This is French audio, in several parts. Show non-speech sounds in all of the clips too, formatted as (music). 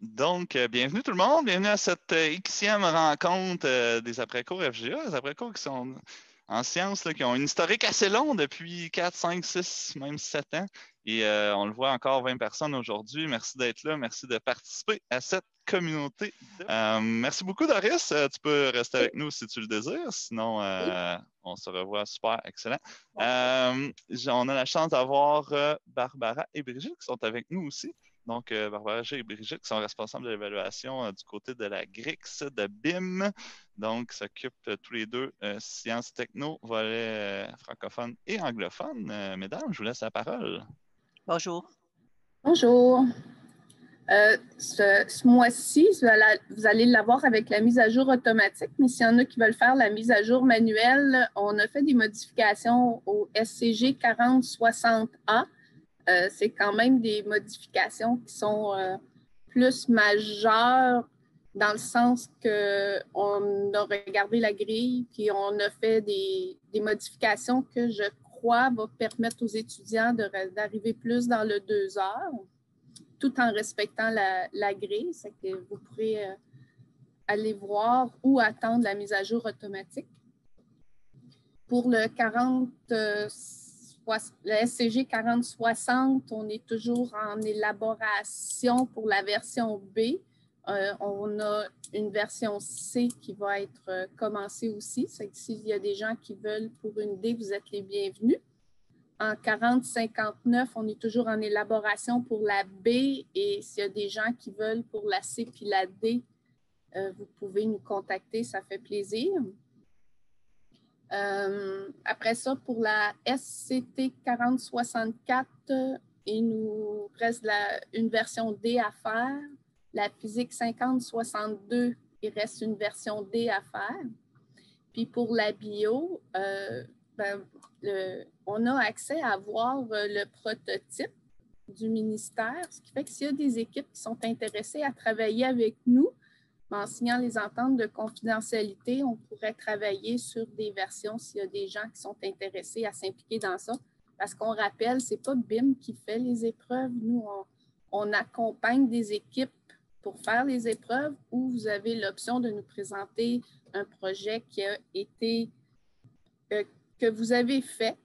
Donc, euh, bienvenue tout le monde, bienvenue à cette euh, Xème rencontre euh, des après-cours FGA, des après-cours qui sont en sciences, qui ont une historique assez longue depuis 4, 5, 6, même 7 ans. Et on le voit encore 20 personnes aujourd'hui. Merci d'être là, merci de participer à cette communauté. merci beaucoup, Doris. tu peux rester avec nous si tu le désires. Sinon, on se revoit. Super, excellent. on a la chance d'avoir Barbara et Brigitte qui sont avec nous aussi. Donc, euh, Barbara et Brigitte qui sont responsables de l'évaluation euh, du côté de la GRIX, de BIM. Donc, s'occupent euh, tous les deux sciences techno, volet francophone et anglophone. mesdames, je vous laisse la parole. Bonjour. Bonjour. ce, mois-ci, vous allez l'avoir avec la mise à jour automatique, mais s'il y en a qui veulent faire la mise à jour manuelle, on a fait des modifications au SCG 4060A euh, c'est quand même des modifications qui sont euh, plus majeures dans le sens qu'on a regardé la grille, puis on a fait des, modifications que je crois vont permettre aux étudiants d'arriver plus dans le deux heures, tout en respectant la, grille. C'est que vous pourrez euh, aller voir ou attendre la mise à jour automatique. Pour le 40 le SCG 4060, on est toujours en élaboration pour la version B. Euh, on a une version C qui va être euh, commencée aussi. S'il y a des gens qui veulent pour une D, vous êtes les bienvenus. En 4059, on est toujours en élaboration pour la B et s'il y a des gens qui veulent pour la C puis la D, euh, vous pouvez nous contacter, ça fait plaisir. Euh, après ça, pour la SCT 4064, il nous reste une version D à faire. La physique 5062, il reste une version D à faire. Puis pour la bio, euh, ben, on a accès à voir le prototype du ministère, ce qui fait que s'il y a des équipes qui sont intéressées à travailler avec nous, en signant les ententes de confidentialité, on pourrait travailler sur des versions s'il y a des gens qui sont intéressés à s'impliquer dans ça. Parce qu'on rappelle, ce n'est pas BIM qui fait les épreuves. Nous, on, accompagne des équipes pour faire les épreuves ou vous avez l'option de nous présenter un projet qui a été, euh, que vous avez fait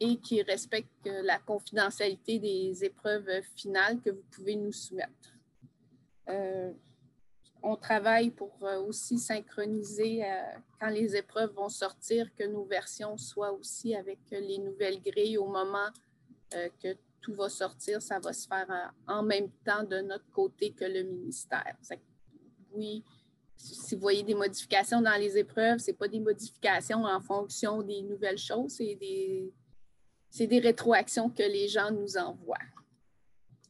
et qui respecte la confidentialité des épreuves finales que vous pouvez nous soumettre. Euh, on travaille pour euh, aussi synchroniser euh, quand les épreuves vont sortir, que nos versions soient aussi avec les nouvelles grilles au moment euh, que tout va sortir. Ça va se faire en même temps de notre côté que le ministère. Oui, si vous voyez des modifications dans les épreuves, ce n'est pas des modifications en fonction des nouvelles choses, c'est des, des rétroactions que les gens nous envoient.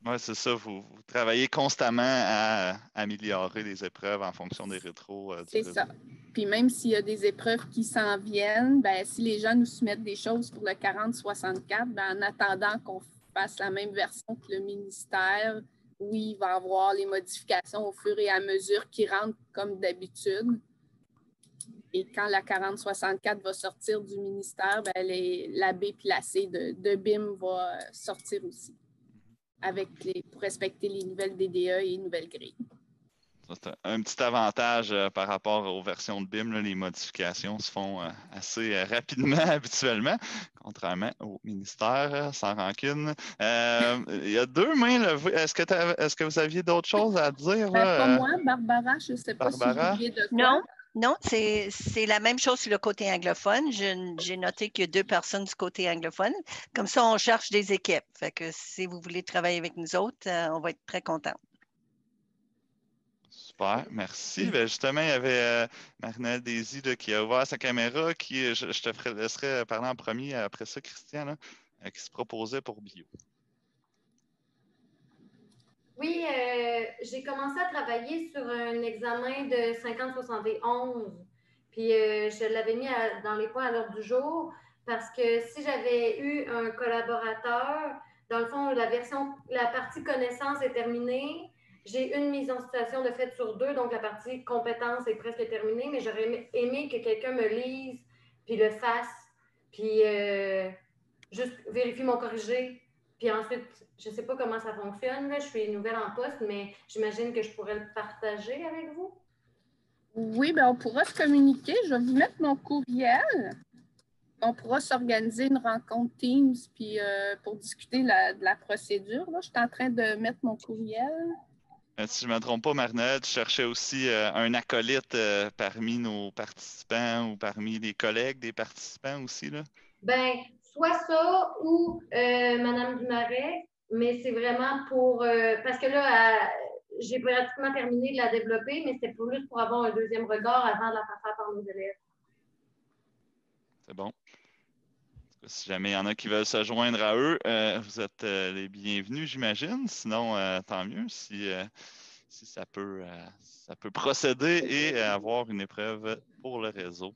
Oui, c'est ça. Vous, travaillez constamment à améliorer les épreuves en fonction des rétros. Euh, c'est ça. Puis même s'il y a des épreuves qui s'en viennent, ben, si les gens nous soumettent des choses pour le 40-64, ben, en attendant qu'on fasse la même version que le ministère, oui, il va y avoir les modifications au fur et à mesure qui rentrent comme d'habitude. Et quand la 40-64 va sortir du ministère, ben, la B et la C de, de BIM va sortir aussi avec les, pour respecter les nouvelles DDE et les nouvelles grilles. C'est un petit avantage euh, par rapport aux versions de BIM. les modifications se font euh, assez euh, rapidement (laughs) habituellement, contrairement au ministère, sans rancune. Il y a deux mains levées. Est-ce que, est que vous aviez d'autres choses à dire? Ben, pas moi, Barbara, je ne sais pas si vous de quoi. Non, non, c'est la même chose sur le côté anglophone. J'ai noté qu'il y a deux personnes du côté anglophone. Comme ça, on cherche des équipes. Fait que si vous voulez travailler avec nous autres, euh, on va être très contents. Super, merci. Ben, justement, il y avait euh, Marinelle Daisy qui a ouvert sa caméra, qui je, te laisserai parler en premier après ça, Christian, euh, qui se proposait pour bio. Oui, euh, j'ai commencé à travailler sur un examen de 50-71. Puis euh, je l'avais mis dans les points à l'ordre du jour parce que si j'avais eu un collaborateur, dans le fond, la version, la partie connaissance est terminée. J'ai une mise en situation de fait sur deux, donc la partie compétence est presque terminée, mais j'aurais aimé que quelqu'un me lise, puis le fasse, puis euh, juste vérifie mon corrigé, puis ensuite, je ne sais pas comment ça fonctionne. Je suis nouvelle en poste, mais j'imagine que je pourrais le partager avec vous. Oui, bien, on pourra se communiquer. Je vais vous mettre mon courriel. On pourra s'organiser une rencontre Teams puis, euh, pour discuter de la procédure. Là, je suis en train de mettre mon courriel. Euh, si je ne me trompe pas, Marnette, je cherchais aussi euh, un acolyte parmi nos participants ou parmi les collègues des participants aussi. Là? Ben, soit ça ou Madame Dumaret, mais c'est vraiment pour. parce que là, j'ai pratiquement terminé de la développer, mais c'était plus pour avoir un deuxième regard avant de la faire par nos élèves. C'est bon. Si jamais il y en a qui veulent se joindre à eux, euh, vous êtes euh, les bienvenus, j'imagine. Sinon, euh, tant mieux si, si ça, peut, ça peut procéder et avoir une épreuve pour le réseau.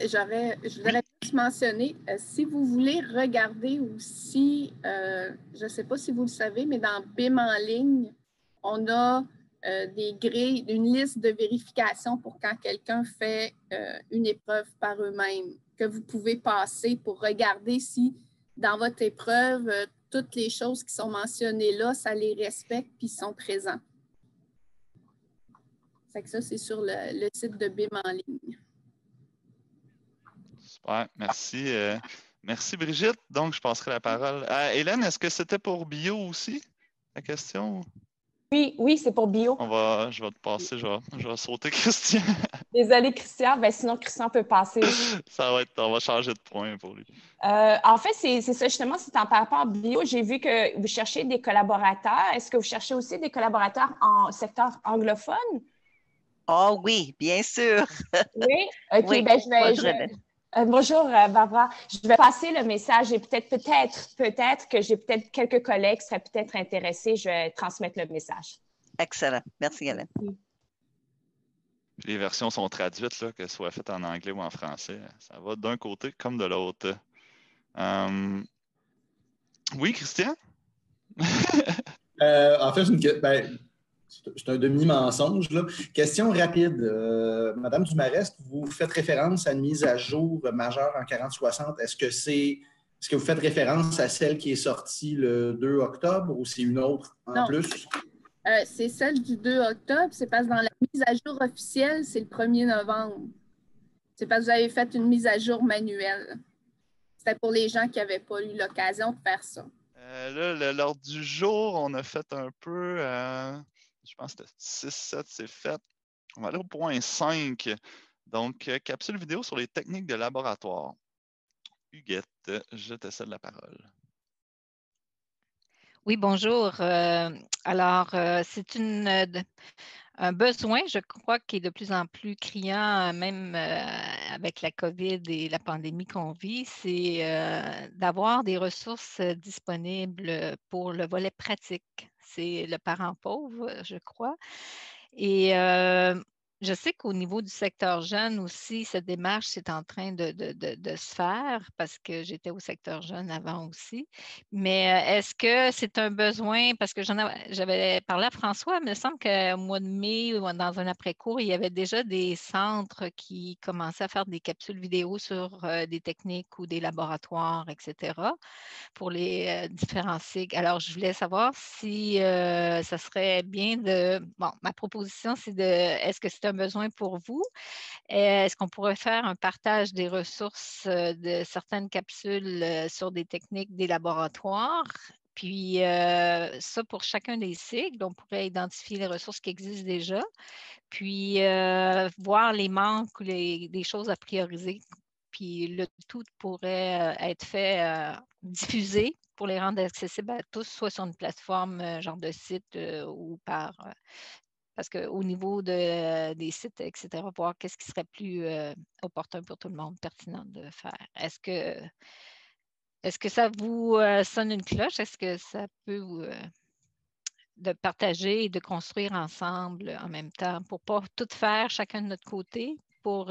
J'aurais, je voudrais juste mentionner, si vous voulez regarder aussi, je ne sais pas si vous le savez, mais dans BIM en ligne, on a des grilles, une liste de vérification pour quand quelqu'un fait une épreuve par eux-mêmes que vous pouvez passer pour regarder si dans votre épreuve, euh, toutes les choses qui sont mentionnées là, ça les respecte puis sont présents. que ça, c'est sur le, site de BIM en ligne. Super, merci. Euh, merci Brigitte. Donc, je passerai la parole à Hélène. Est-ce que c'était pour bio aussi, la question? Oui, oui, c'est pour bio. On va, je vais te passer, je vais, sauter (laughs) Christian. Désolée, Christian. Ben, sinon, Christian peut passer. (laughs) ça va être, on va changer de point pour lui. Euh, en fait, c'est ça, justement, c'est en par rapport à bio. J'ai vu que vous cherchez des collaborateurs. Est-ce que vous cherchez aussi des collaborateurs en secteur anglophone? Oh oui, bien sûr. oui? (laughs) OK, ben, je vais. Euh, bonjour, euh, Barbara. Je vais passer le message et peut-être, peut-être, peut-être que j'ai peut-être quelques collègues qui seraient peut-être intéressés. Je vais transmettre le message. Excellent. Merci, Hélène. Les versions sont traduites, là, qu'elles soient faites en anglais ou en français. Ça va d'un côté comme de l'autre. Euh, oui, Christian? en fait, une... ben, c'est un demi-mensonge. Question rapide. Euh, Madame Dumarest, vous faites référence à une mise à jour majeure en 4060. Est-ce que c'est est-ce que vous faites référence à celle qui est sortie le 2 octobre ou c'est une autre en plus? Euh, c'est celle du 2 octobre. C'est parce que dans la mise à jour officielle, c'est le 1er novembre. C'est parce que vous avez fait une mise à jour manuelle. C'était pour les gens qui n'avaient pas eu l'occasion de faire ça. Euh, là, lors du jour, on a fait un peu. Je pense que 6-7, c'est fait. On va aller au point 5. Donc, euh, capsule vidéo sur les techniques de laboratoire. Huguette, je te cède la parole. Oui, bonjour. Euh, alors, euh, c'est un besoin, je crois, qui est de plus en plus criant, même avec la COVID et la pandémie qu'on vit, c'est d'avoir des ressources disponibles pour le volet pratique c'est le parent pauvre, je crois. Et je sais qu'au niveau du secteur jeune aussi, cette démarche est en train de, se faire parce que j'étais au secteur jeune avant aussi. Mais euh, est-ce que c'est un besoin, parce que j'avais parlé à François, il me semble qu'au mois de mai, dans un après-cours, il y avait déjà des centres qui commençaient à faire des capsules vidéo sur euh, des techniques ou des laboratoires, etc., pour les euh, différents cycles. Alors, je voulais savoir si ça serait bien de... Bon, ma proposition, c'est de... Est-ce que c'est un besoin pour vous. Est-ce qu'on pourrait faire un partage des ressources euh, de certaines capsules euh, sur des techniques des laboratoires? Puis euh, ça, pour chacun des cycles, on pourrait identifier les ressources qui existent déjà, puis voir les manques ou les, choses à prioriser. Puis le tout pourrait être fait, diffusé pour les rendre accessibles à tous, soit sur une plateforme genre de site ou par parce qu'au niveau des sites, etc., voir qu'est-ce qui serait plus euh, opportun pour tout le monde, pertinent de faire. Est-ce que, est que ça vous euh, sonne une cloche? Est-ce que ça peut vous. Euh, de partager et de construire ensemble en même temps pour ne pas tout faire chacun de notre côté, pour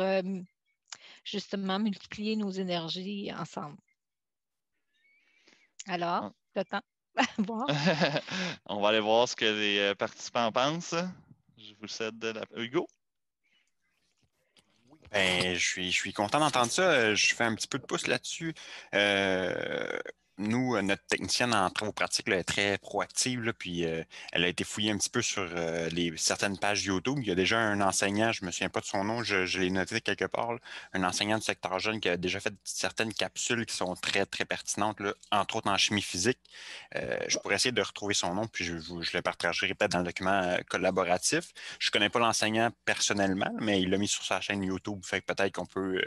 justement multiplier nos énergies ensemble? Alors, le temps. (laughs) (laughs) On va aller voir ce que les participants pensent. Je vous cède la... Hugo? Ben, je suis, je suis content d'entendre ça. Je fais un petit peu de pouce là-dessus. Euh, nous, euh, notre technicienne en travaux pratiques est très proactive, puis euh, elle a été fouillée un petit peu sur les, certaines pages YouTube. Il y a déjà un enseignant, je ne me souviens pas de son nom, je, l'ai noté quelque part, un enseignant du secteur jeune qui a déjà fait certaines capsules qui sont très, très pertinentes, entre autres en chimie physique. je pourrais essayer de retrouver son nom, puis je, le partagerai peut-être dans le document collaboratif. Je ne connais pas l'enseignant personnellement, mais il l'a mis sur sa chaîne YouTube, fait que peut-être qu'on peut,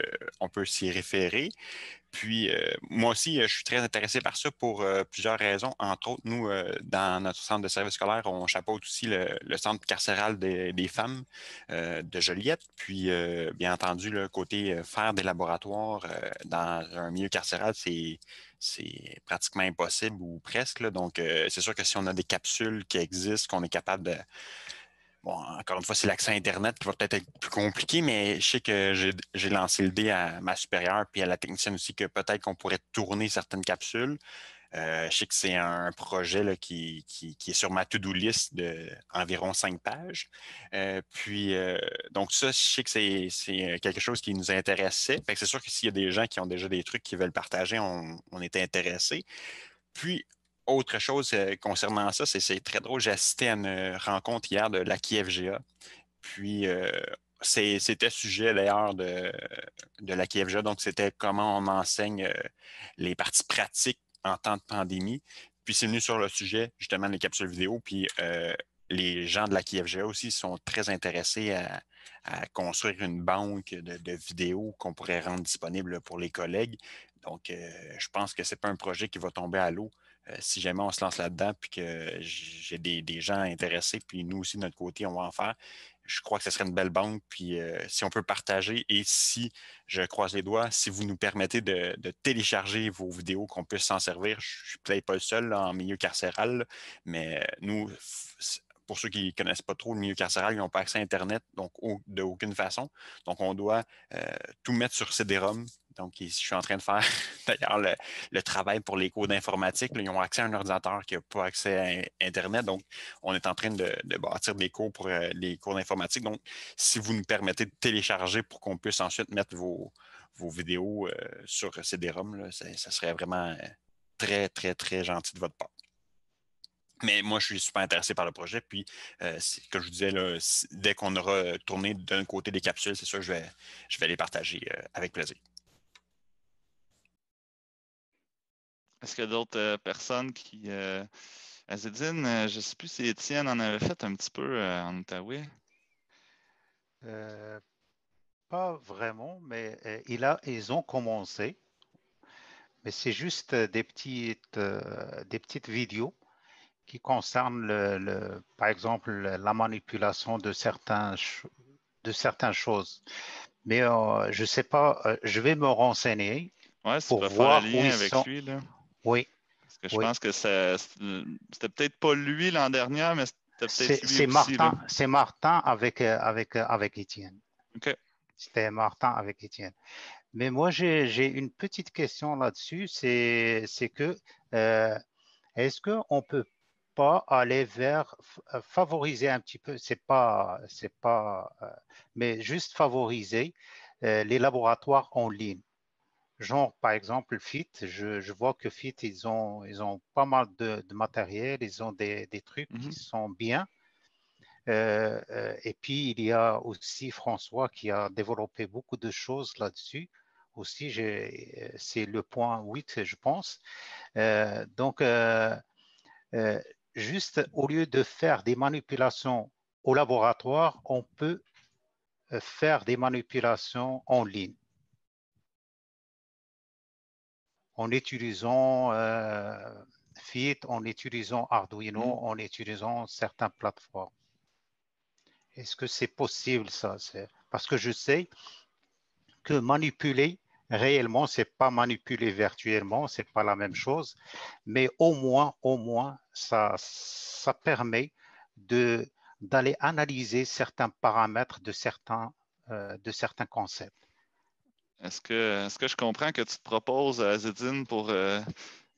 peut s'y référer. Puis, euh, moi aussi, euh, je suis très intéressé par ça pour euh, plusieurs raisons. Entre autres, nous, dans notre centre de service scolaire, on chapeaute aussi le, centre carcéral des, femmes de Joliette. Puis, bien entendu, le côté faire des laboratoires dans un milieu carcéral, c'est c'est pratiquement impossible ou presque. Donc, c'est sûr que si on a des capsules qui existent, qu'on est capable de, Bon, encore une fois, c'est l'accès Internet qui va peut-être être plus compliqué, mais je sais que j'ai lancé le dé à ma supérieure puis à la technicienne aussi que peut-être qu'on pourrait tourner certaines capsules. Euh, je sais que c'est un projet qui, est sur ma to-do list d'environ cinq pages. Euh, puis, euh, donc ça, je sais que c'est quelque chose qui nous intéressait. c'est sûr que s'il y a des gens qui ont déjà des trucs qui veulent partager, on, on était intéressés. Puis, autre chose euh, concernant ça, c'est très drôle. J'ai assisté à une rencontre hier de la KFGA. Puis, euh, c'était sujet d'ailleurs de, de la KFGA. Donc, c'était comment on enseigne euh, les parties pratiques en temps de pandémie. Puis, c'est venu sur le sujet, justement, des capsules vidéo. Puis, les gens de la KFGA aussi sont très intéressés à, construire une banque de, de vidéos qu'on pourrait rendre disponible pour les collègues. Donc, je pense que ce n'est pas un projet qui va tomber à l'eau. Euh, si jamais on se lance là-dedans, puis que j'ai des, gens intéressés, puis nous aussi, de notre côté, on va en faire, je crois que ce serait une belle banque. Puis euh, si on peut partager et si, je croise les doigts, si vous nous permettez de, télécharger vos vidéos, qu'on puisse s'en servir, je ne suis peut-être pas le seul en milieu carcéral, mais euh, nous, pour ceux qui ne connaissent pas trop le milieu carcéral, ils n'ont pas accès à Internet, donc de aucune façon. Donc, on doit tout mettre sur CD-ROM, donc, je suis en train de faire (laughs) d'ailleurs le, travail pour les cours d'informatique. Ils ont accès à un ordinateur qui n'a pas accès à Internet. Donc, on est en train de, bâtir des cours pour euh, les cours d'informatique. Donc, si vous nous permettez de télécharger pour qu'on puisse ensuite mettre vos, vidéos euh, sur CD-ROM, ça, serait vraiment euh, très, très, très gentil de votre part. Mais moi, je suis super intéressé par le projet. Puis, comme je vous disais, dès qu'on aura tourné d'un côté des capsules, c'est sûr que je vais, je vais les partager avec plaisir. Est-ce qu'il y a d'autres euh, personnes qui. Euh, Azedine, euh, je ne sais plus si Étienne en avait fait un petit peu en Outaouais? pas vraiment, mais il a, ils ont commencé. Mais c'est juste des petites, des petites vidéos qui concernent, le, par exemple, la manipulation de, certains, de certaines choses. Mais je ne sais pas, je vais me renseigner. Ouais, pour voir faire le lien avec lui. Là. Oui. Parce que je pense que c'était peut-être pas lui l'an dernier, mais c'était peut-être lui C'est Martin, c'est Martin avec, euh, avec, euh, avec Étienne. OK. C'était Martin avec Étienne. Mais moi, j'ai une petite question là-dessus. C'est que euh, est-ce qu'on peut pas aller vers favoriser un petit peu, c'est pas, c'est pas, mais juste favoriser les laboratoires en ligne genre par exemple FIT, je, vois que FIT, ils ont, ils ont pas mal de, matériel, ils ont des, trucs qui mhm. sont bien. Euh, euh, et puis il y a aussi François qui a développé beaucoup de choses là-dessus. Aussi, euh, c'est le point 8, je pense. donc, juste au lieu de faire des manipulations au laboratoire, on peut faire des manipulations en ligne en utilisant euh, Fit, en utilisant Arduino, mm. en utilisant certaines plateformes. Est-ce que c'est possible ça? Parce que je sais que manipuler réellement, c'est pas manipuler virtuellement, c'est pas la même chose, mais au moins, au moins, ça, permet de d'aller analyser certains paramètres de certains, euh, concepts. Est-ce que, je comprends que tu te proposes à Zedine pour euh,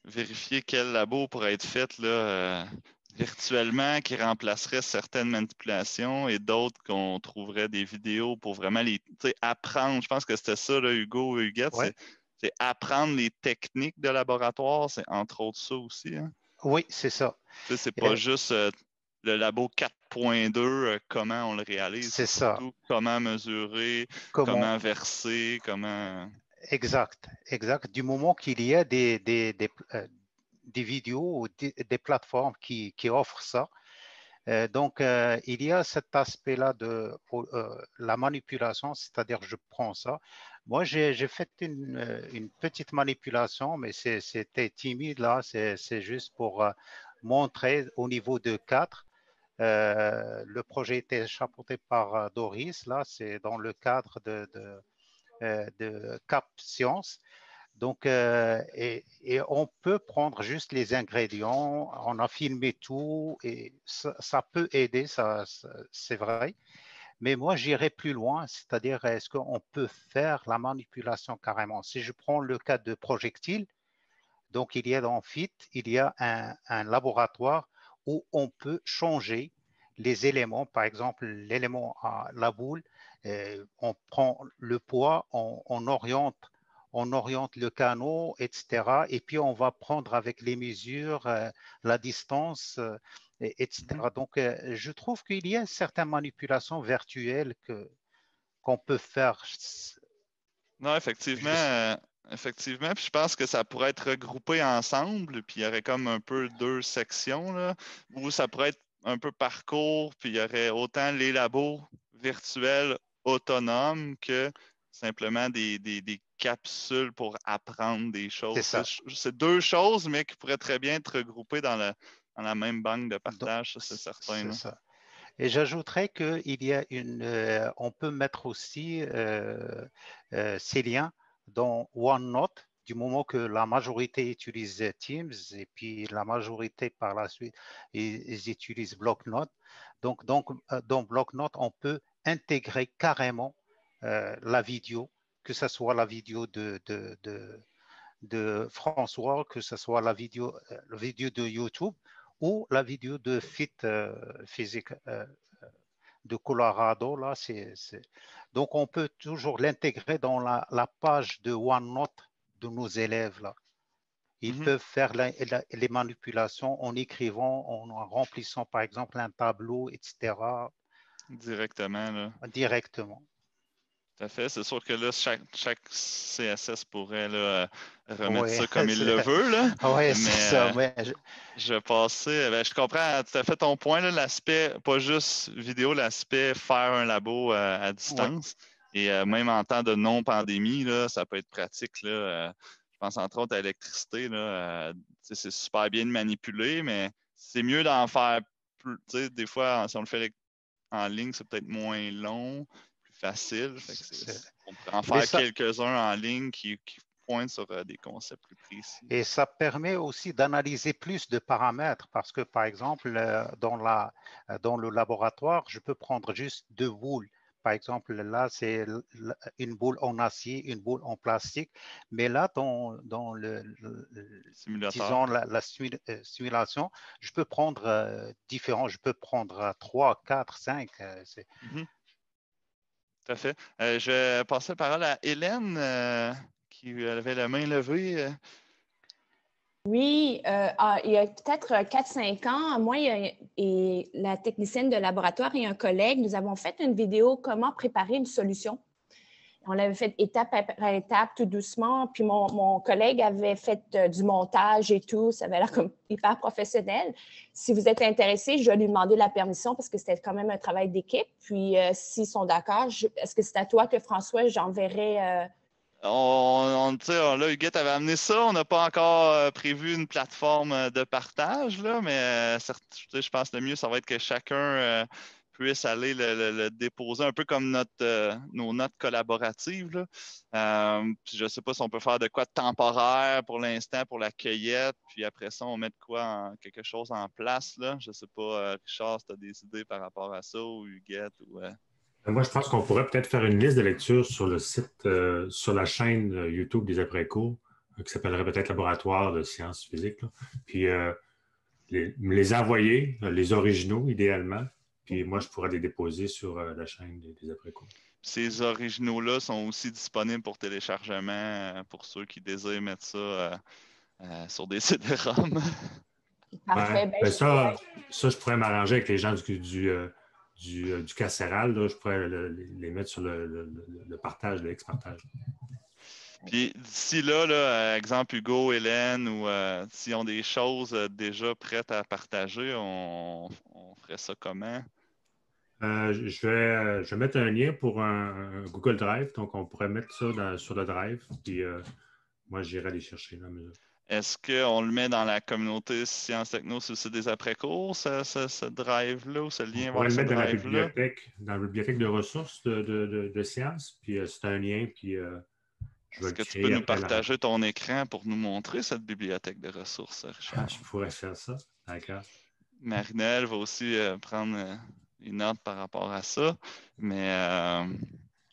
vérifier quel labo pourrait être fait euh, virtuellement qui remplacerait certaines manipulations et d'autres qu'on trouverait des vidéos pour vraiment les apprendre? Je pense que c'était ça, là, Hugo, Huguette. c'est apprendre les techniques de laboratoire, c'est entre autres ça aussi. Hein? Oui, c'est ça. C'est pas juste euh, le labo 4.2, euh, comment on le réalise. C'est ça. Comment mesurer, comment... verser, comment. Exact, exact. Du moment qu'il y a des, des, des, euh, vidéos ou des, plateformes qui, qui, offrent ça, donc, il y a cet aspect-là de la manipulation, c'est-à-dire je prends ça, moi, j'ai fait euh, une, petite manipulation, mais c'était timide là. C'est juste pour euh, montrer au niveau de 4. Euh, le projet était chapeauté par Doris. Là, c'est dans le cadre de, de, Cap Science. Donc, et, on peut prendre juste les ingrédients. On a filmé tout et ça, peut aider, ça c'est vrai. Mais moi, j'irai plus loin, c'est-à-dire est-ce qu'on peut faire la manipulation carrément? Si je prends le cas de projectile, donc il y a dans FIT, il y a un, laboratoire où on peut changer les éléments, par exemple l'élément à la boule, euh, on prend le poids, on, oriente on oriente le canot, etc. Et puis on va prendre avec les mesures euh, la distance. Euh, etc. Mmh Donc, euh, je trouve qu'il y a certaines manipulations virtuelles que, qu'on peut faire. Non, effectivement. Effectivement, puis je pense que ça pourrait être regroupé ensemble, puis il y aurait comme un peu deux sections, là, où ça pourrait être un peu parcours, puis il y aurait autant les labos virtuels autonomes que simplement des, des, capsules pour apprendre des choses. C'est deux choses, mais qui pourraient très bien être regroupées dans le, dans la même banque de partage, ça c'est certain. Ça. Et j'ajouterais qu'il y a une, euh, on peut mettre aussi euh, euh, ces liens dans OneNote, du moment que la majorité utilise Teams et puis la majorité par la suite, ils, utilisent BlockNote. Donc, donc, dans BlockNote, on peut intégrer carrément la vidéo, que ce soit la vidéo de, de, de, de François, que ce soit la vidéo, la vidéo de YouTube, ou la vidéo de Fit euh, physique euh, de Colorado. Là, c'est, Donc, on peut toujours l'intégrer dans la, page de OneNote de nos élèves. Là. Ils mhm. peuvent faire les manipulations en écrivant, en remplissant par exemple un tableau, etc. Directement. Là. Directement. Tout à fait. C'est sûr que là, chaque, chaque CSS pourrait là, remettre ça comme il le veut. Oui, c'est ça. Euh, je... Ben, je comprends tout à fait ton point, l'aspect, pas juste vidéo, l'aspect faire un labo euh, à distance. Et euh, même en temps de non-pandémie, ça peut être pratique. Là, je pense entre autres à l'électricité. c'est super bien de manipuler, mais c'est mieux d'en faire plus. Des fois, si on le fait en ligne, c'est peut-être moins long facile. on peut en faire quelques-uns en ligne qui, pointent sur euh, des concepts plus précis. Et ça permet aussi d'analyser plus de paramètres parce que, par exemple, euh, dans, la, euh, dans le laboratoire, je peux prendre juste deux boules. Par exemple, là, c'est une boule en acier, une boule en plastique. Mais là, dans, dans le, disons, la, simulation, je peux prendre différents. Je peux prendre trois, quatre, cinq. Tout à fait. Euh, je passer la parole à Hélène, euh, qui avait la main levée. Euh. Oui, ah, il y a peut-être 4-5 ans, moi et la technicienne de laboratoire et un collègue, nous avons fait une vidéo comment préparer une solution on l'avait fait étape par étape, tout doucement. Puis mon, collègue avait fait euh, du montage et tout. Ça avait l'air comme hyper professionnel. Si vous êtes intéressé, je vais lui demander la permission parce que c'était quand même un travail d'équipe. Puis euh, s'ils sont d'accord, est-ce que c'est à toi que François, j'enverrai. Euh... On, on, là, Huguette avait amené ça. On n'a pas encore euh, prévu une plateforme de partage, là, mais je pense que le mieux, ça va être que chacun puisse aller le, déposer, un peu comme notre, euh, nos notes collaboratives. Euh, je ne sais pas si on peut faire de quoi de temporaire pour l'instant pour la cueillette, puis après ça, on met de quoi quelque chose en place. Là. Je ne sais pas, euh, Richard, si tu as des idées par rapport à ça ou Huguette. Ou, Moi, je pense qu'on pourrait peut-être faire une liste de lecture sur le site, sur la chaîne YouTube des après-cours, qui s'appellerait peut-être Laboratoire de sciences physiques. Puis les, les envoyer, les originaux idéalement, puis moi, je pourrais les déposer sur euh, la chaîne des, après-cours. ces originaux-là sont aussi disponibles pour téléchargement euh, pour ceux qui désirent mettre ça euh, euh, sur des (laughs) CD-ROM. Parfait. Ben, ben je ça, ça, je pourrais m'arranger avec les gens du, du, euh, du, euh, du casséral. là. Je pourrais le- les mettre sur le, le- le- partage, le X-partage. Puis d'ici là, là, exemple Hugo, Hélène, ou euh, s'ils ont des choses euh, déjà prêtes à partager, on, on ferait ça comment? Euh, je, vais, euh, je vais mettre un lien pour un, un Google Drive. Donc, on pourrait mettre ça dans- sur le Drive. Puis, euh, moi, j'irai les chercher. Là, mais- Est-ce qu'on le met dans la communauté Sciences Techno sur le site des après-cours, ce, ce- ce drive-là ou ce lien On vers le mettre dans la bibliothèque, dans la bibliothèque de ressources de, de, de- de sciences. Puis, euh, c'est un lien. Puis, Est-ce que tu peux nous la- partager ton écran pour nous montrer cette bibliothèque de ressources, Richard? Ah, je pourrais faire ça. D'accord. Marinelle va aussi prendre euh, une note par rapport à ça, mais euh,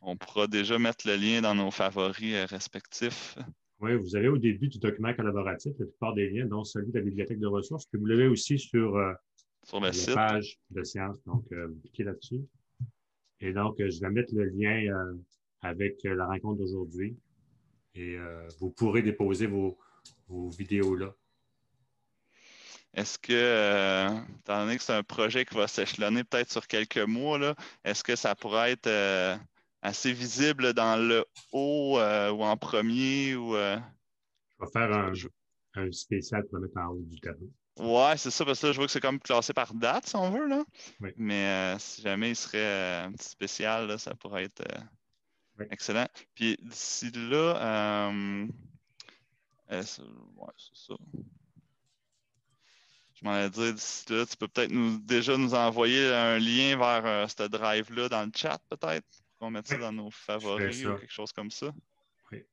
on pourra déjà mettre le lien dans nos favoris euh, respectifs. Oui, vous avez au début du document collaboratif la plupart des liens, dont celui de la bibliothèque de ressources. Puis, vous l'avez aussi sur euh, Sur la page de sciences. Donc, euh, vous cliquez là-dessus. Et donc, je vais mettre le lien euh, avec la rencontre d'aujourd'hui. Et vous pourrez déposer vos, vos vidéos là. Est-ce que, euh, étant donné que c'est un projet qui va s'échelonner peut-être sur quelques mois, là, est-ce que ça pourrait être euh, assez visible dans le haut euh, ou en premier? Ou, Je vais faire un, un spécial pour le mettre en haut du tableau. Ouais, c'est ça, parce que là, je vois que c'est comme classé par date, si on veut, là. Oui. Mais si jamais il serait un petit spécial, là, ça pourrait être Oui. excellent. Puis d'ici là, ouais, c'est ça. M'en dire, d'ici là, tu peux peut-être nous, déjà nous envoyer un lien vers euh, ce drive-là dans le chat, peut-être, qu'on mette ça dans nos favoris ou quelque chose comme ça. Oui.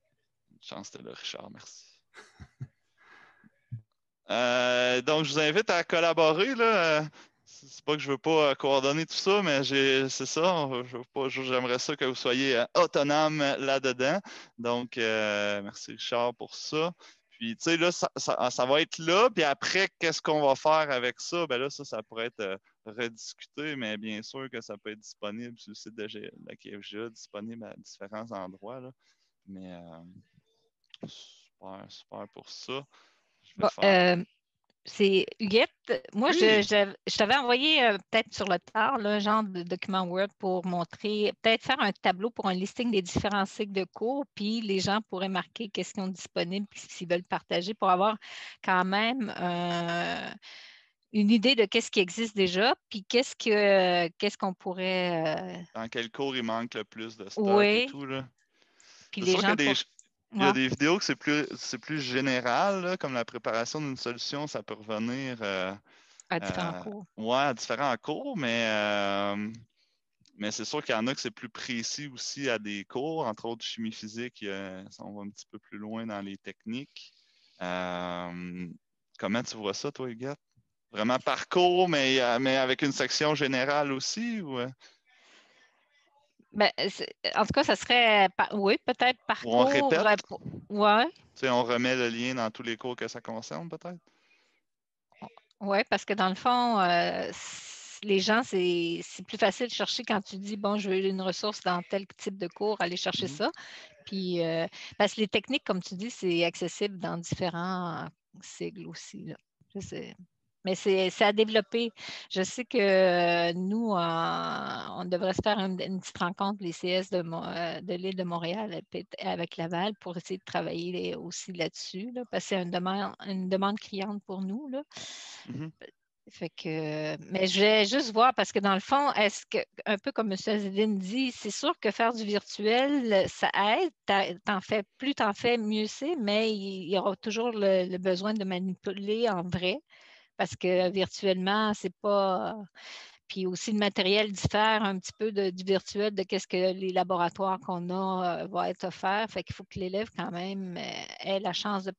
Une chance, t'es là, Richard, merci. (laughs) Euh, donc, je vous invite à collaborer. Là. C'est pas que je veux pas euh, coordonner tout ça, mais j'ai, c'est ça. Je veux pas, j'aimerais ça que vous soyez autonome là-dedans. Donc, euh, merci Richard pour ça. Puis, tu sais, là, ça, ça- ça va être là. Puis après, qu'est-ce qu'on va faire avec ça? Ben là, ça, ça pourrait être euh, rediscuté, mais bien sûr que ça peut être disponible sur le site de G- la KFGA, disponible à différents endroits. Là. Mais euh, super, super pour ça. Je vais Bon, faire- euh, c'est Huguette. Moi, Oui. je, je- je t'avais envoyé euh, peut-être sur le tard, un genre de document Word pour montrer, peut-être faire un tableau pour un listing des différents cycles de cours, puis les gens pourraient marquer qu'est-ce qu'ils ont disponible, puis s'ils veulent partager, pour avoir quand même euh, une idée de qu'est-ce qui existe déjà, puis qu'est-ce que qu'est-ce qu'on pourrait. euh, dans quel cours il manque le plus de stock Oui. et tout. Là. puis les gens des, il y a des vidéos que c'est plus, c'est plus général, là, comme la préparation d'une solution, ça peut revenir euh, à différents euh, cours. ouais, à différents cours, mais, euh, mais c'est sûr qu'il y en a que c'est plus précis aussi à des cours, entre autres chimie physique, on va un petit peu plus loin dans les techniques. Comment tu vois ça, toi, Huguette? Vraiment par cours, mais, mais avec une section générale aussi? Ou? Ben, en tout cas, ça serait, oui, peut-être par Ou on répète? euh, pour- Ouais. Tu sais, on remet le lien dans tous les cours que ça concerne, peut-être? Oui, parce que dans le fond, euh, les gens, c'est plus facile de chercher quand tu dis, bon, je veux une ressource dans tel type de cours, aller chercher Mhm. ça. Puis, euh, parce que les techniques, comme tu dis, c'est accessible dans différents sigles aussi. là. Je sais. Mais c'est à développer. Je sais que euh, nous, on devrait se faire une, une petite rencontre, les CS de, euh, de l'île de Montréal avec Laval, pour essayer de travailler aussi là-dessus, là, parce que c'est une demande, une demande criante pour nous. Là. Fait que, mais je vais juste voir parce que dans le fond, est-ce que, un peu comme M. Azedine dit, c'est sûr que faire du virtuel, ça aide. T'en fais, plus t'en fais, mieux c'est, mais il y aura toujours le, le besoin de manipuler en vrai parce que virtuellement, c'est pas. Puis aussi, le matériel diffère un petit peu du virtuel de qu'est-ce que les laboratoires qu'on a euh, vont être offerts. Fait qu'il faut que l'élève, quand même, euh, ait la chance de,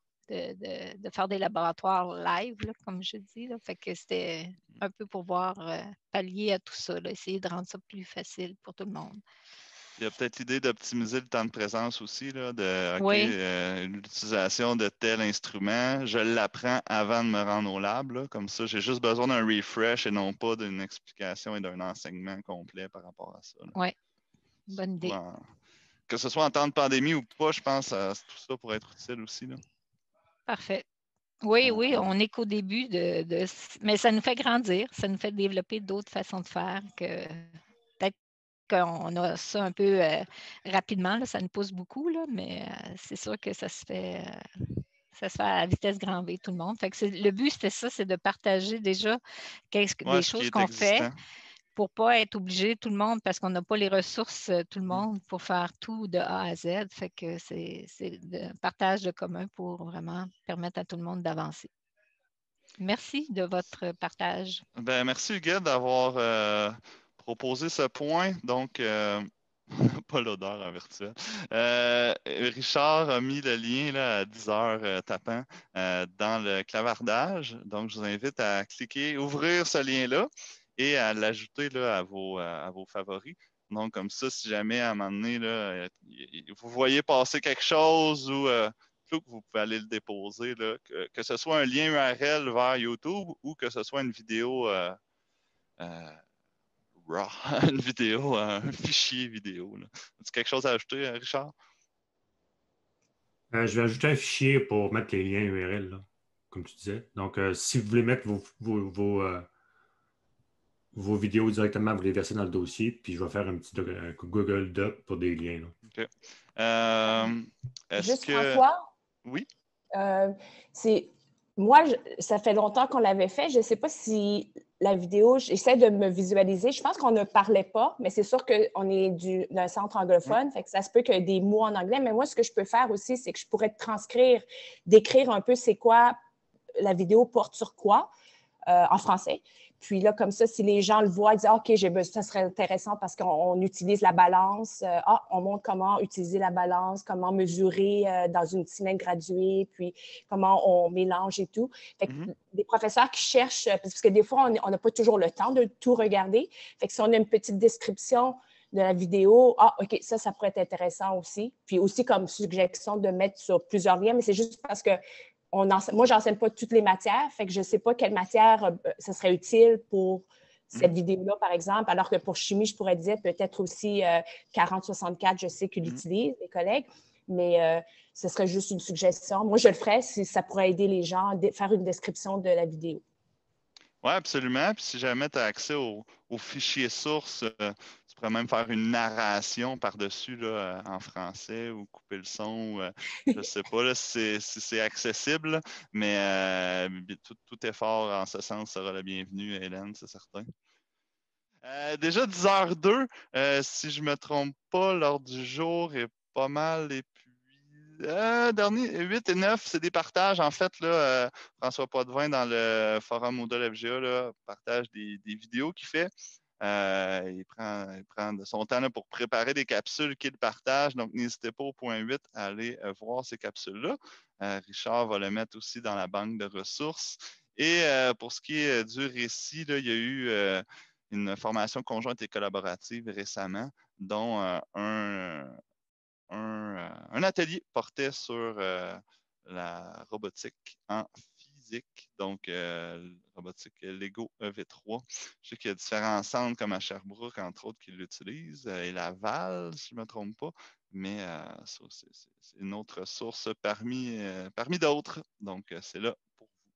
faire des laboratoires live, comme je dis. Fait que c'était un peu pour voir euh, pallier à tout ça, essayer de rendre ça plus facile pour tout le monde. Il y a peut-être l'idée d'optimiser le temps de présence aussi, là, de Oui. euh, l'utilisation de tel instrument, je l'apprends avant de me rendre au lab. là. comme ça, j'ai juste besoin d'un refresh et non pas d'une explication et d'un enseignement complet par rapport à ça. Oui. bonne idée. Que ce soit en temps de pandémie ou pas, je pense que tout ça pourrait être utile aussi. Là. Parfait. Oui, oui, on n'est qu'au début de, de- Mais ça nous fait grandir, ça nous fait développer d'autres façons de faire que qu'on a ça un peu euh, rapidement, là, ça nous pousse beaucoup, là, mais euh, c'est sûr que ça se fait. euh, ça se fait à vitesse grand V, tout le monde. Fait que le but, c'était ça, c'est de partager déjà qu'est-ce que- Ouais, des ce qui choses qu'on fait pour ne pas être obligé, tout le monde, parce qu'on n'a pas les ressources, tout le Mm. monde, pour faire tout de A à Z. Fait que c'est le partage de commun pour vraiment permettre à tout le monde d'avancer. Merci de votre partage. Ben, merci Huguette d'avoir euh, proposé ce point. Donc, euh, (laughs) pas l'odeur en virtuel. Euh, Richard a mis le lien là, à 10 heures euh, tapant dans le clavardage. Donc, je vous invite à cliquer, ouvrir ce lien-là et à l'ajouter à, vos, à vos favoris. Donc, comme ça, si jamais à un moment donné, là, vous voyez passer quelque chose ou que vous pouvez aller le déposer, là, que, que ce soit un lien URL vers YouTube ou que ce soit une vidéo raw, (laughs) une vidéo, un fichier vidéo. As-tu quelque chose à ajouter, euh, Richard? Euh, je vais ajouter un fichier pour mettre les liens URL, là, comme tu disais. Donc, euh, si vous voulez mettre vos, vos, vos, euh, vos vidéos directement, vous les versez dans le dossier, puis je vais faire un petit un Google Doc pour des liens. là. OK. Euh, Est-ce Juste que. François, Oui? euh, c'est moi, je- ça fait longtemps qu'on l'avait fait. Je ne sais pas si la vidéo, j'essaie de me visualiser. Je pense qu'on ne parlait pas, mais c'est sûr qu'on est du- d'un centre anglophone, fait que ça se peut qu'il y ait des mots en anglais. Mais moi, ce que je peux faire aussi, c'est que je pourrais transcrire, décrire un peu c'est quoi la vidéo porte sur quoi euh, en français. Puis là, comme ça, si les gens le voient, ils disent Ah, OK, j'ai besoin, ça serait intéressant parce qu'on on utilise la balance. Euh, ah, on montre comment utiliser la balance, comment mesurer euh, dans une cylindre graduée, puis comment on mélange et tout. Fait que Mhm. des professeurs qui cherchent, euh, parce que des fois, on on n'a pas toujours le temps de tout regarder. Fait que si on a une petite description de la vidéo, ah, OK, ça, ça pourrait être intéressant aussi. Puis aussi comme suggestion de mettre sur plusieurs liens, mais c'est juste parce que on moi, je n'enseigne pas toutes les matières, fait que je ne sais pas quelle matière euh, ça serait utile pour cette vidéo-là, par exemple, alors que pour chimie, je pourrais dire peut-être aussi euh, 40-64, je sais qu'ils Mhm. l'utilisent, les collègues, mais euh, ce serait juste une suggestion. Moi, je le ferais si ça pourrait aider les gens à faire une description de la vidéo. Oui, absolument. Puis si jamais tu as accès au, au fichier source, euh, tu pourrais même faire une narration par-dessus là, en français ou couper le son. ou, euh, je ne (laughs) sais pas là, si c'est si c'est accessible, mais euh, tout, tout effort en ce sens sera le bienvenu, Hélène, c'est certain. Euh, déjà 10h02, euh, si je ne me trompe pas, l'ordre du jour est pas mal épuisé. Euh, dernier, 8 et 9, c'est des partages. En fait, là, François Poitvin, dans le forum Moodle FGA, là, partage des, des vidéos qu'il fait. Euh, il, prend, son temps pour préparer des capsules qu'il partage. Donc, n'hésitez pas au point 8 à aller euh, voir ces capsules-là. Euh, Richard va le mettre aussi dans la banque de ressources. Et pour ce qui est du récit, il y a eu une formation conjointe et collaborative récemment, dont un, atelier portait sur la robotique en donc euh, robotique Lego EV3. Je sais qu'il y a différents centres comme à Sherbrooke, entre autres, qui l'utilisent, euh, et Laval, si je ne me trompe pas, mais euh, c'est une autre source parmi, euh, parmi d'autres. Donc, euh, c'est là pour vous.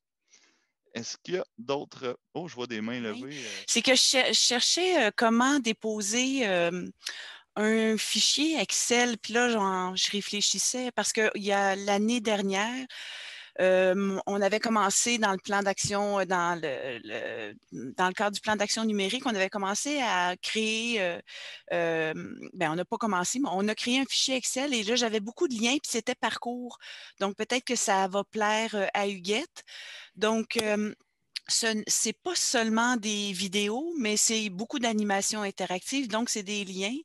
Est-ce qu'il y a d'autres... Oh, je vois des mains levées. euh. C'est que je, cher- je cherchais euh, comment déposer euh, un fichier Excel, puis là, je réfléchissais parce qu'il y a l'année dernière, on avait commencé dans le plan d'action, euh, dans le, dans le cadre du plan d'action numérique, on avait commencé à créer, euh, ben, on n'a pas commencé, mais on a créé un fichier Excel et là, j'avais beaucoup de liens, puis c'était parcours. Donc, peut-être que ça va plaire euh, à Huguette. Donc, ce n- c'est pas seulement des vidéos, mais c'est beaucoup d'animations interactives, donc c'est des liens.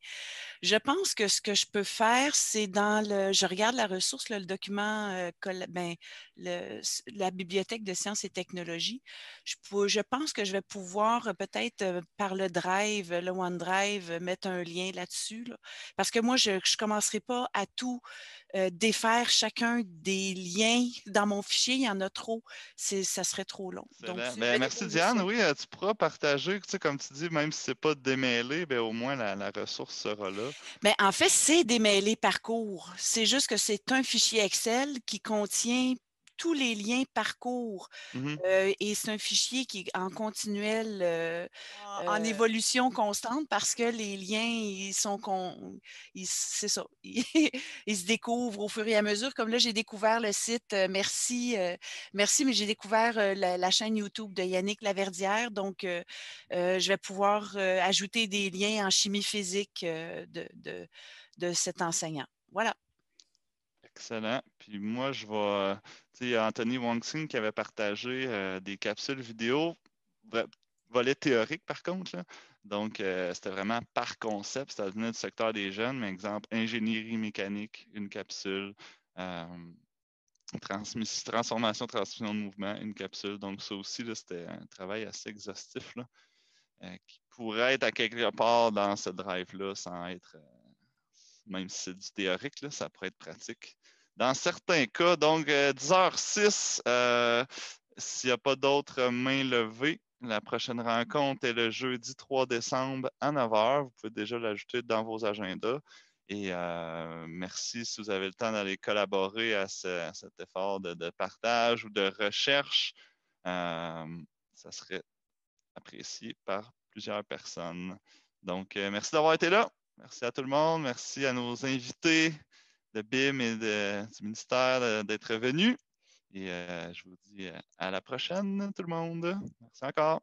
Je pense que ce que je peux faire, c'est dans le, je regarde la ressource, là, le document, euh, ben, le- la bibliothèque de sciences et technologies. Je, pense que je vais pouvoir euh, peut-être euh, par le Drive, le OneDrive, mettre un lien là-dessus, là. parce que moi, je ne commencerai pas à tout euh, défaire chacun des liens dans mon fichier. Il y en a trop. Ça serait trop long. Donc, Ben, merci Diane. ça. Oui, tu pourras partager, tu sais, comme tu dis, même si ce n'est pas démêlé, ben, au moins la, la ressource sera là. Mais en fait, c'est démêlé parcours. C'est juste que c'est un fichier Excel qui contient tous les liens parcours. Euh, et c'est un fichier qui est en continuelle, euh, en, en Euh. évolution constante parce que les liens, ils sont, con- c'est ça, (laughs) ils, se découvrent au fur et à mesure. Comme là, j'ai découvert le site, merci, merci, mais j'ai découvert la, la chaîne YouTube de Yannick Laverdière. Donc, je vais pouvoir ajouter des liens en chimie physique de, de, de cet enseignant. Voilà. Excellent. Puis moi, je vais. Tu sais, Anthony Wong-Sing qui avait partagé euh, des capsules vidéo, volet théorique par contre. là. Donc, euh, c'était vraiment par concept. Ça venait du secteur des jeunes, mais exemple, ingénierie mécanique, une capsule. euh, transformation, transmission de mouvement, une capsule. Donc, ça aussi, c'était un travail assez exhaustif qui pourrait être à quelque part dans ce drive-là sans être. Euh, même si c'est du théorique, ça pourrait être pratique. Dans certains cas, donc euh, 10h06, euh, s'il n'y a pas d'autres mains levées, la prochaine rencontre est le jeudi 3 décembre à 9h. Vous pouvez déjà l'ajouter dans vos agendas. Et euh, merci si vous avez le temps d'aller collaborer à, ce- à cet effort de, partage ou de recherche. Euh, ça serait apprécié par plusieurs personnes. Donc, euh, merci d'avoir été là. Merci à tout le monde. Merci à nos invités de BIM et du ministère euh, d'être venus. Et euh, je vous dis euh, à la prochaine, tout le monde. Merci encore.